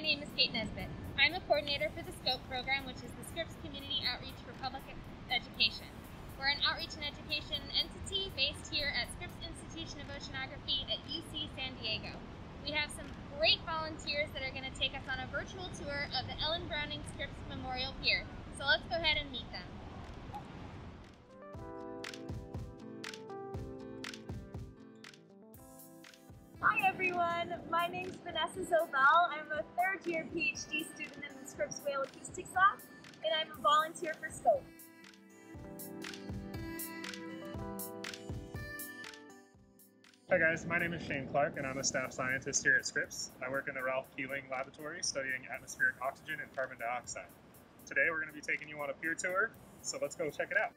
name is Kate Nesbitt. I'm a coordinator for the SCOPE program, which is the Scripps Community Outreach for Public Education. We're an outreach and education entity based here at Scripps Institution of Oceanography at UC San Diego. We have some great volunteers that are going to take us on a virtual tour of the Ellen Browning Scripps Memorial Pier. So let's go ahead and meet them. Everyone, my name is Vanessa ZoBell. I'm a third year PhD student in the Scripps Whale Acoustics Lab, and I'm a volunteer for SCOPE. Hi guys, my name is Shane Clark and I'm a staff scientist here at Scripps. I work in the Ralph Keeling Laboratory studying atmospheric oxygen and carbon dioxide. Today we're going to be taking you on a pier tour, so let's go check it out.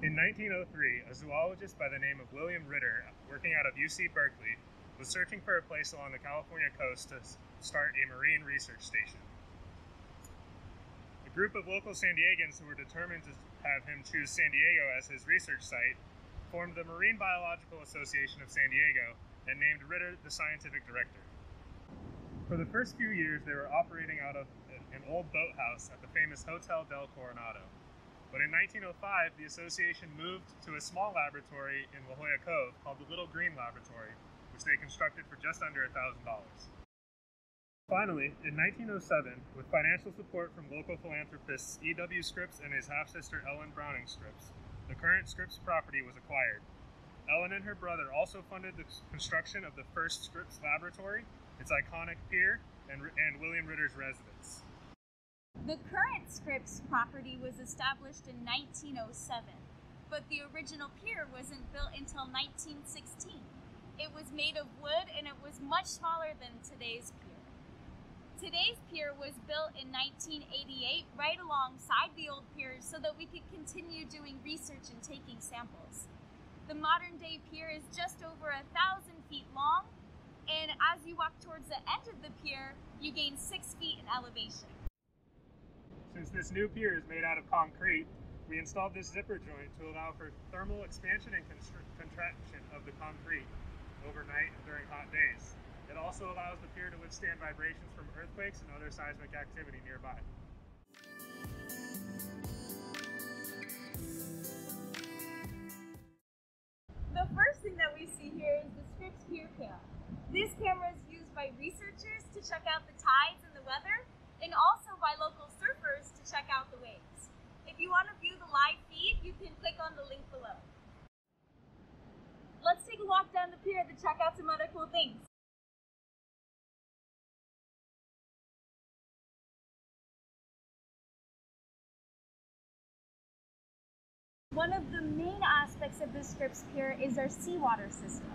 In 1903, a zoologist by the name of William Ritter, working out of UC Berkeley, was searching for a place along the California coast to start a marine research station. A group of local San Diegans who were determined to have him choose San Diego as his research site formed the Marine Biological Association of San Diego and named Ritter the scientific director. For the first few years, they were operating out of an old boathouse at the famous Hotel del Coronado. But in 1905, the association moved to a small laboratory in La Jolla Cove called the Little Green Laboratory, which they constructed for just under $1,000. Finally, in 1907, with financial support from local philanthropists E.W. Scripps and his half-sister Ellen Browning Scripps, the current Scripps property was acquired. Ellen and her brother also funded the construction of the first Scripps laboratory, its iconic pier, and, and William Ritter's residence. The current Scripps property was established in 1907, but the original pier wasn't built until 1916. It was made of wood and it was much smaller than today's pier. Today's pier was built in 1988 right alongside the old pier so that we could continue doing research and taking samples. The modern day pier is just over a thousand feet long and as you walk towards the end of the pier, you gain six feet in elevation. Since this new pier is made out of concrete, we installed this zipper joint to allow for thermal expansion and contraction of the concrete overnight and during hot days. It also allows the pier to withstand vibrations from earthquakes and other seismic activity nearby. The first thing that we see here is the Scripps Pier Cam. This camera is used by researchers to check out the tides and the weather, and also by local surfers to check out the waves. If you want to view the live feed, you can click on the link below. Let's take a walk down the pier to check out some other cool things. One of the main aspects of the Scripps Pier is our seawater system.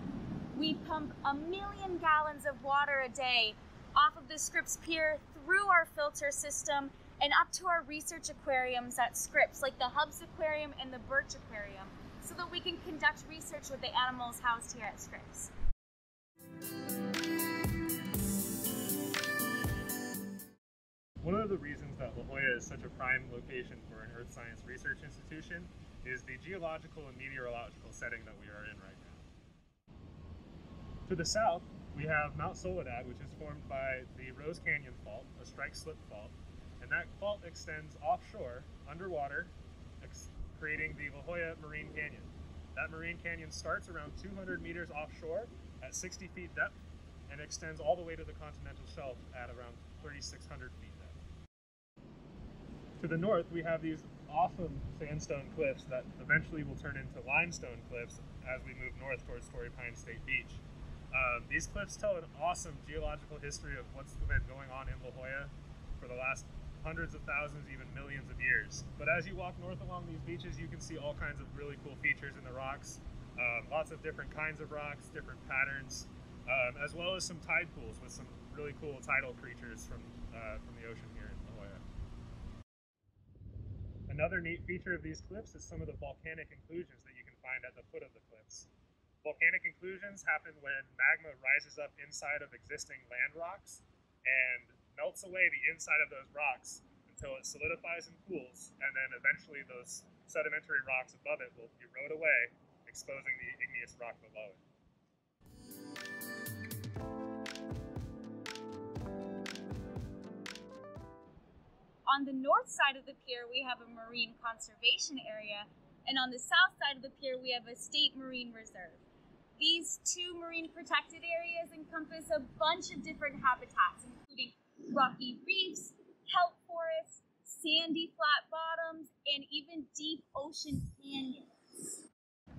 We pump a million gallons of water a day off of the Scripps Pier through our filter system and up to our research aquariums at Scripps, like the Hubbs Aquarium and the Birch Aquarium, so that we can conduct research with the animals housed here at Scripps. One of the reasons that La Jolla is such a prime location for an earth science research institution is the geological and meteorological setting that we are in right now. To the south, we have Mount Soledad, which is formed by the Rose Canyon Fault, a strike slip fault, and that fault extends offshore, underwater, creating the La Jolla Marine Canyon. That marine canyon starts around 200 meters offshore at 60 feet depth and extends all the way to the continental shelf at around 3,600 feet depth. To the north, we have these awesome sandstone cliffs that eventually will turn into limestone cliffs as we move north towards Torrey Pines State Beach. Um, these cliffs tell an awesome geological history of what's been going on in La Jolla for the last hundreds of thousands, even millions of years. But as you walk north along these beaches, you can see all kinds of really cool features in the rocks. Um, lots of different kinds of rocks, different patterns, um, as well as some tide pools with some really cool tidal creatures from, uh, from the ocean here in La Jolla. Another neat feature of these cliffs is some of the volcanic inclusions that you can find at the foot of the cliffs. Volcanic inclusions happen when magma rises up inside of existing land rocks and melts away the inside of those rocks until it solidifies and cools, and then eventually those sedimentary rocks above it will erode away, exposing the igneous rock below it. On the north side of the pier, we have a marine conservation area, and on the south side of the pier, we have a state marine reserve. These two marine protected areas encompass a bunch of different habitats, including rocky reefs, kelp forests, sandy flat bottoms, and even deep ocean canyons.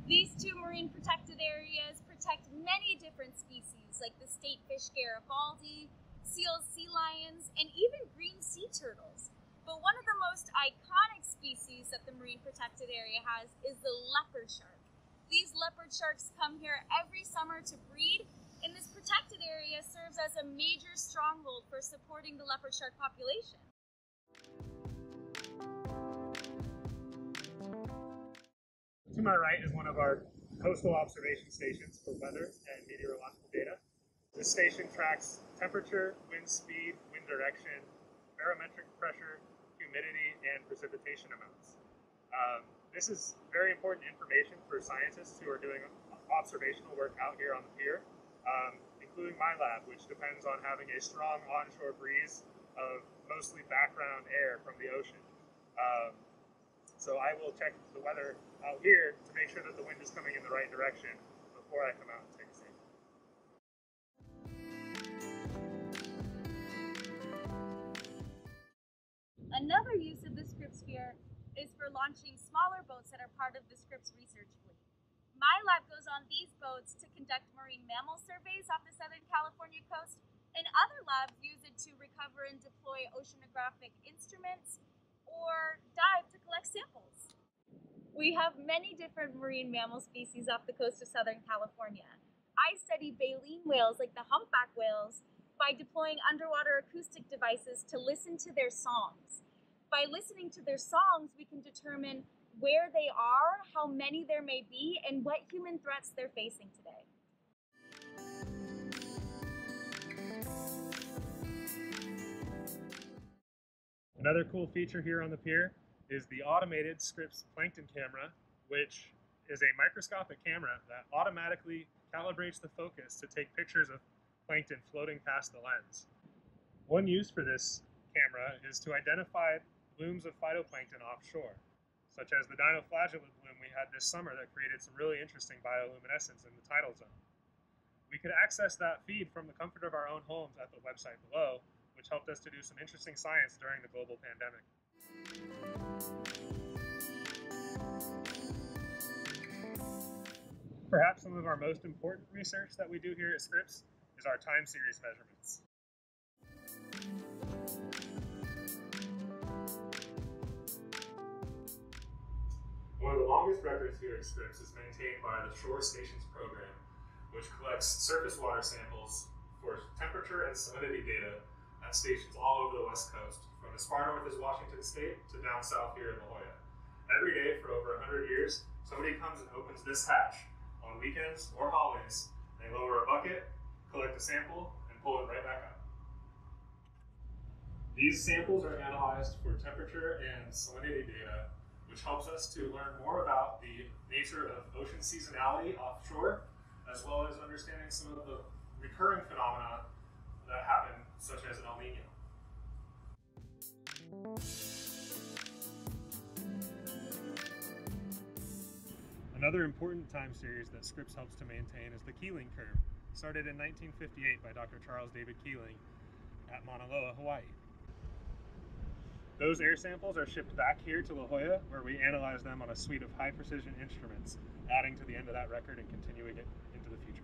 These two marine protected areas protect many different species, like the state fish Garibaldi, seals, sea lions, and even green sea turtles. But one of the most iconic species that the marine protected area has is the leopard shark. These leopard sharks come here every summer to breed, and this protected area serves as a major stronghold for supporting the leopard shark population. To my right is one of our coastal observation stations for weather and meteorological data. This station tracks temperature, wind speed, wind direction, barometric pressure, humidity, and precipitation amounts. Um, this is very important information for scientists who are doing observational work out here on the pier, um, including my lab, which depends on having a strong onshore breeze of mostly background air from the ocean. Um, so I will check the weather out here to make sure that the wind is coming in the right direction before I come out and take a sample. Another use of the Scripps Pier is for launching smaller boats that are part of the Scripps research fleet. My lab goes on these boats to conduct marine mammal surveys off the Southern California coast, and other labs use it to recover and deploy oceanographic instruments or dive to collect samples. We have many different marine mammal species off the coast of Southern California. I study baleen whales like the humpback whales by deploying underwater acoustic devices to listen to their songs by listening to their songs, we can determine where they are, how many there may be, and what human threats they're facing today. Another cool feature here on the pier is the automated Scripps plankton camera, which is a microscopic camera that automatically calibrates the focus to take pictures of plankton floating past the lens. One use for this camera is to identify blooms of phytoplankton offshore, such as the dinoflagellate bloom we had this summer that created some really interesting bioluminescence in the tidal zone. We could access that feed from the comfort of our own homes at the website below, which helped us to do some interesting science during the global pandemic. Perhaps some of our most important research that we do here at Scripps is our time series measurements. One of the longest records here at Scripps is maintained by the Shore Stations Program, which collects surface water samples for temperature and salinity data at stations all over the West Coast, from as far north as Washington State to down south here in La Jolla. Every day for over 100 years, somebody comes and opens this hatch on weekends or holidays. They lower a bucket, collect a sample, and pull it right back up. These samples are analyzed for temperature and salinity data which helps us to learn more about the nature of ocean seasonality offshore, as well as understanding some of the recurring phenomena that happen, such as an El Nino. Another important time series that Scripps helps to maintain is the Keeling curve, started in 1958 by Dr. Charles David Keeling at Mauna Loa, Hawaii. Those air samples are shipped back here to La Jolla, where we analyze them on a suite of high precision instruments, adding to the end of that record and continuing it into the future.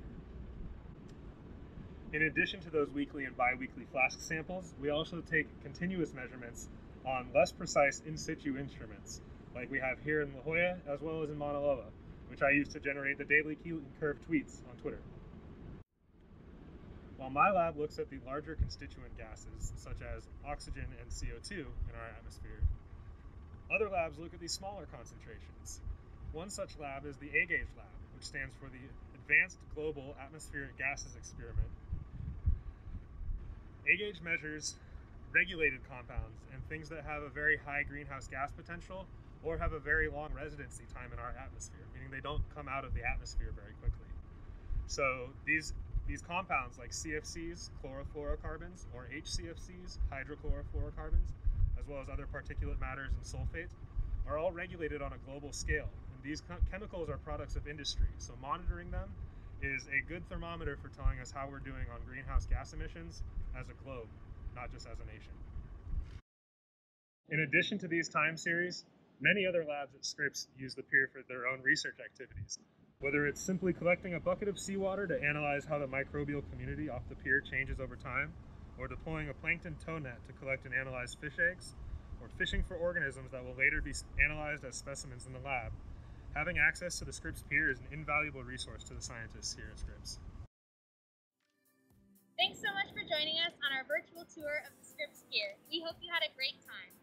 In addition to those weekly and bi-weekly flask samples, we also take continuous measurements on less precise in situ instruments, like we have here in La Jolla as well as in Mauna Loa, which I use to generate the daily Keeling curve tweets on Twitter. While my lab looks at the larger constituent gases, such as oxygen and CO2 in our atmosphere, other labs look at these smaller concentrations. One such lab is the AGAGE lab, which stands for the Advanced Global Atmospheric Gases Experiment. AGAGE measures regulated compounds and things that have a very high greenhouse gas potential or have a very long residency time in our atmosphere, meaning they don't come out of the atmosphere very quickly. So these these compounds like CFCs, chlorofluorocarbons, or HCFCs, hydrochlorofluorocarbons, as well as other particulate matters and sulfates, are all regulated on a global scale. And these chemicals are products of industry, so monitoring them is a good thermometer for telling us how we're doing on greenhouse gas emissions as a globe, not just as a nation. In addition to these time series, many other labs at Scripps use the pier for their own research activities. Whether it's simply collecting a bucket of seawater to analyze how the microbial community off the pier changes over time, or deploying a plankton tow net to collect and analyze fish eggs, or fishing for organisms that will later be analyzed as specimens in the lab, having access to the Scripps Pier is an invaluable resource to the scientists here at Scripps. Thanks so much for joining us on our virtual tour of the Scripps Pier. We hope you had a great time.